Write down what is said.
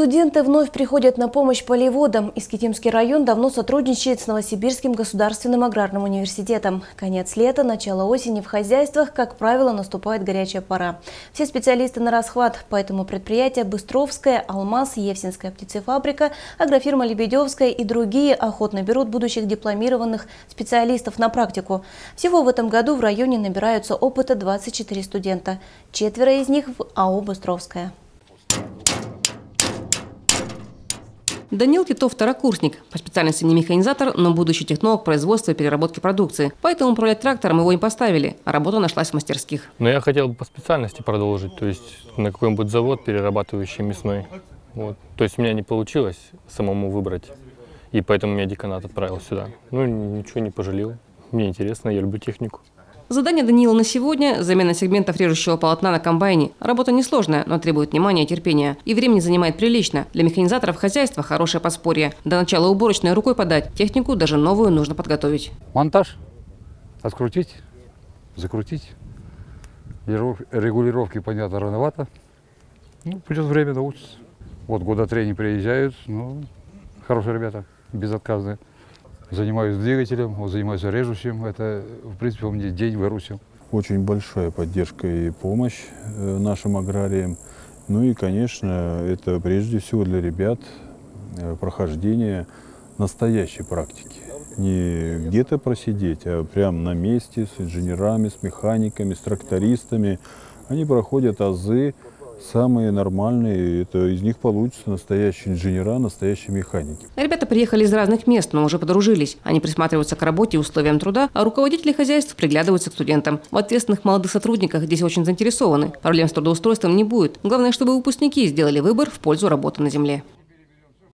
Студенты вновь приходят на помощь полеводам. Искитимский район давно сотрудничает с Новосибирским государственным аграрным университетом. Конец лета, начало осени в хозяйствах, как правило, наступает горячая пора. Все специалисты на расхват, поэтому предприятия Быстровская, Алмаз, Евсинская птицефабрика, агрофирма Лебедевская и другие охотно берут будущих дипломированных специалистов на практику. Всего в этом году в районе набираются опыта 24 студента. Четверо из них в АО «Быстровская». Данил Титов – второкурсник. По специальности не механизатор, но будущий технолог производства и переработки продукции. Поэтому управлять трактором его не поставили, а работа нашлась в мастерских. Но я хотел бы по специальности продолжить, то есть на какой-нибудь завод, перерабатывающий мясной. Вот. То есть у меня не получилось самому выбрать, и поэтому меня деканат отправил сюда. Ну, ничего не пожалел. Мне интересно, я люблю технику. Задание Даниила на сегодня – замена сегментов режущего полотна на комбайне. Работа несложная, но требует внимания и терпения. И времени занимает прилично. Для механизаторов хозяйства хорошее подспорье. До начала уборочной рукой подать. Технику даже новую нужно подготовить. Монтаж. Открутить, закрутить. Регулировки, понятно, рановато. Ну, придет время научиться. Вот года три не приезжают. Ну, хорошие ребята, безотказные занимаюсь двигателем, вот занимаюсь режущим. Это, в принципе, у меня день вырусил. Очень большая поддержка и помощь э, нашим аграриям. Ну и, конечно, это прежде всего для ребят э, прохождение настоящей практики. Не где-то просидеть, а прямо на месте с инженерами, с механиками, с трактористами. Они проходят азы, самые нормальные, это из них получатся настоящие инженера, настоящие механики. Ребята приехали из разных мест, но уже подружились. Они присматриваются к работе и условиям труда, а руководители хозяйств приглядываются к студентам. В ответственных молодых сотрудниках здесь очень заинтересованы. Проблем с трудоустройством не будет. Главное, чтобы выпускники сделали выбор в пользу работы на земле.